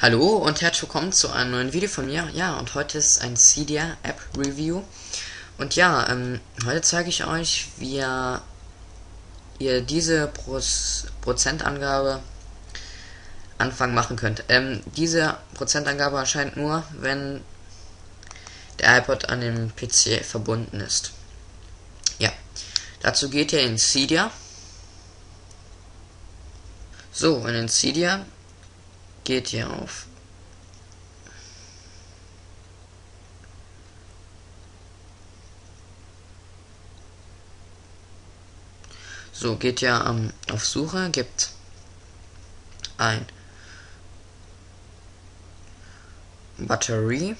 Hallo und herzlich willkommen zu einem neuen Video von mir. Ja, und heute ist ein Cydia App Review. Und ja, ähm, heute zeige ich euch, wie ihr, diese Proz Prozentangabe Anfang machen könnt. Ähm, diese Prozentangabe erscheint nur, wenn der iPod an dem PC verbunden ist. Ja, dazu geht ihr in Cydia. So, in den Cydia geht ihr auf. So, geht ja ähm, auf Suche, gibt ein Batterie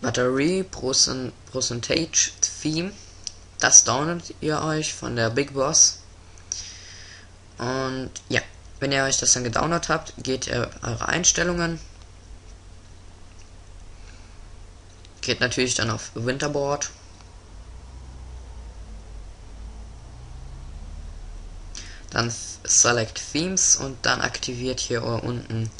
Batterie Percentage Theme. Das downloadet ihr euch von der Big Boss. Und ja, wenn ihr euch das dann gedownloadet habt, geht ihr eure Einstellungen. Geht natürlich dann auf Winterboard. Dann Select Themes und dann aktiviert hier unten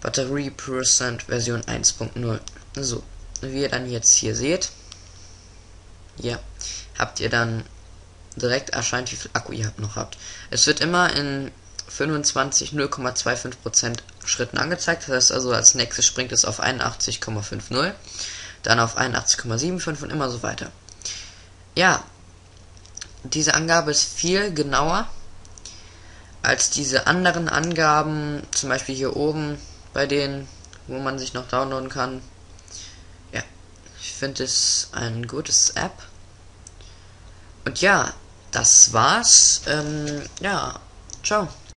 Batterie Percent Version 1.0. So, wie ihr dann jetzt hier seht, ja, habt ihr dann direkt erscheint, wie viel Akku ihr noch habt. Es wird immer in 25 0,25% Schritten angezeigt. Das heißt also, als nächstes springt es auf 81,50, dann auf 81,75 und immer so weiter. Ja, diese Angabe ist viel genauer als diese anderen Angaben, zum Beispiel hier oben bei denen, wo man sich noch downloaden kann. Ich finde es ein gutes App. Und ja, das war's. Ähm, ja, ciao.